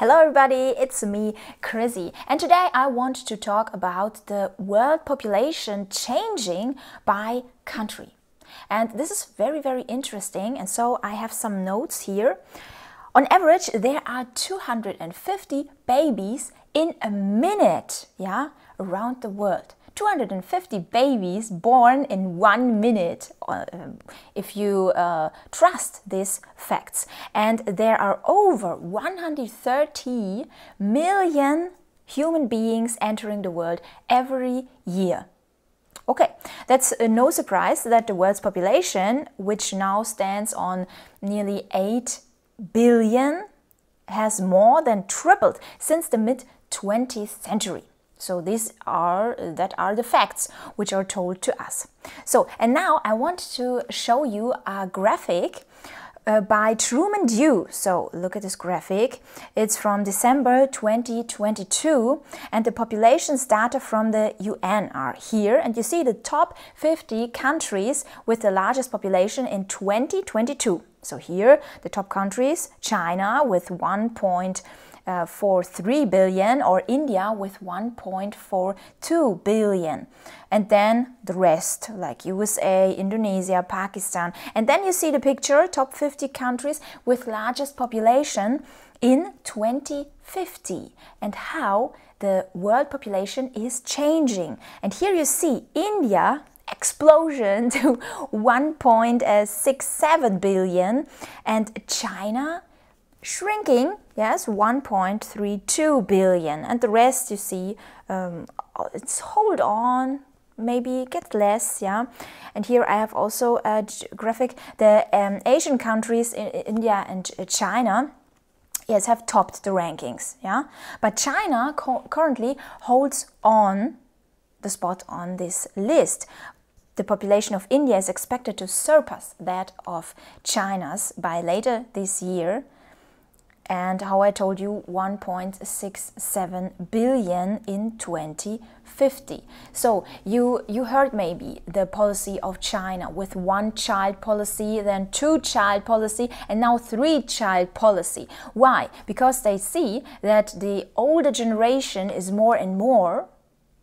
Hello everybody, it's me, Krissy, and today I want to talk about the world population changing by country. And this is very, very interesting, and so I have some notes here. On average, there are 250 babies in a minute, yeah, around the world. 250 babies born in one minute, uh, if you uh, trust these facts. And there are over 130 million human beings entering the world every year. Okay, that's uh, no surprise that the world's population, which now stands on nearly 8 billion, has more than tripled since the mid 20th century. So these are that are the facts which are told to us. So and now I want to show you a graphic uh, by Truman Du. So look at this graphic. It's from December 2022 and the populations data from the UN are here and you see the top 50 countries with the largest population in 2022. So here the top countries, China with 1 uh, for 3 billion or India with 1.42 billion. And then the rest, like USA, Indonesia, Pakistan. And then you see the picture top 50 countries with largest population in 2050 and how the world population is changing. And here you see India explosion to 1.67 billion and China shrinking, yes, 1.32 billion. And the rest you see, um, it's hold on, maybe get less, yeah. And here I have also a graphic. The um, Asian countries, India and uh, China, yes, have topped the rankings, yeah. But China currently holds on the spot on this list. The population of India is expected to surpass that of China's by later this year and how I told you 1.67 billion in 2050. So you you heard maybe the policy of China with one child policy, then two child policy, and now three child policy. Why? Because they see that the older generation is more and more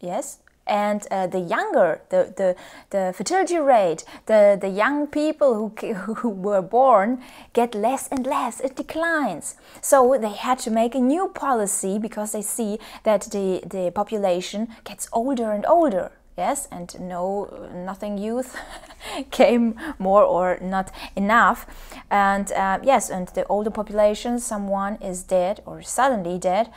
yes and uh, the younger the, the, the fertility rate the, the young people who, who were born get less and less it declines. So they had to make a new policy because they see that the, the population gets older and older yes? And no nothing youth came more or not enough. And uh, yes and the older population someone is dead or suddenly dead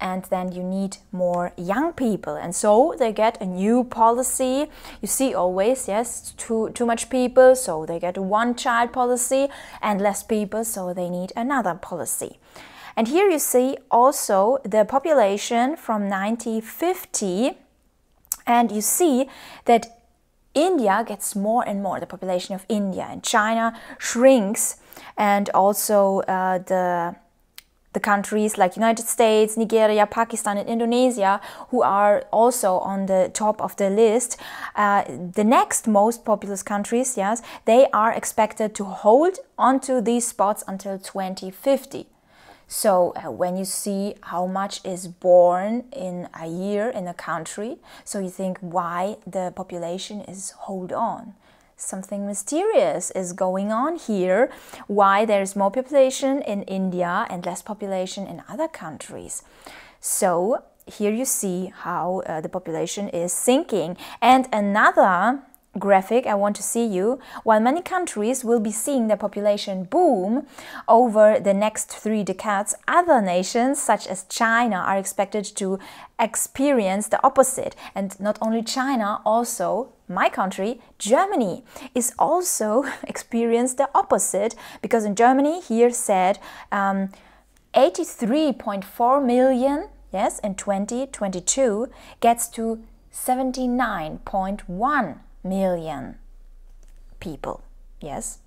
and then you need more young people. And so they get a new policy. You see always yes too too much people so they get one child policy and less people so they need another policy. And here you see also the population from 1950 and you see that India gets more and more the population of India and China shrinks and also uh, the the countries like United States, Nigeria, Pakistan, and Indonesia, who are also on the top of the list. Uh, the next most populous countries, yes, they are expected to hold onto these spots until 2050. So uh, when you see how much is born in a year in a country, so you think why the population is hold on something mysterious is going on here, why there's more population in India and less population in other countries. So here you see how uh, the population is sinking. And another graphic I want to see you, while many countries will be seeing their population boom over the next three decades, other nations such as China are expected to experience the opposite. And not only China, also my country, Germany, is also experienced the opposite because in Germany, here said um, 83.4 million, yes, in 2022 gets to 79.1 million people. Yes.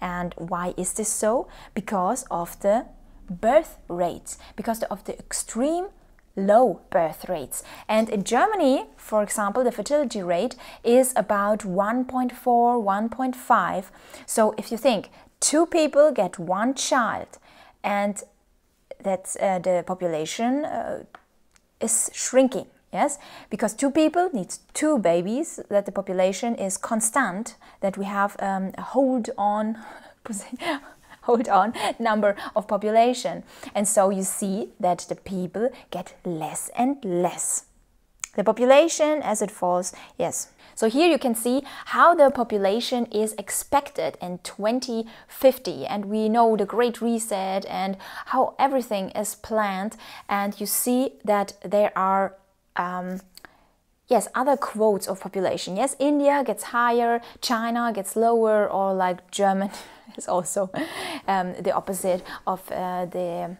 And why is this so? Because of the birth rates, because of the extreme low birth rates. And in Germany, for example, the fertility rate is about 1.4, 1.5. So if you think two people get one child and that uh, the population uh, is shrinking. Yes, because two people need two babies. That the population is constant. That we have um, a hold on, hold on number of population, and so you see that the people get less and less. The population as it falls, yes. So here you can see how the population is expected in 2050 and we know the great reset and how everything is planned and you see that there are um, yes other quotes of population yes india gets higher china gets lower or like german is also um, the opposite of uh, the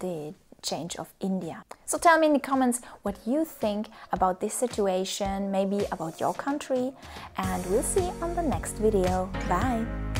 the change of India. So tell me in the comments what you think about this situation, maybe about your country, and we'll see on the next video. Bye!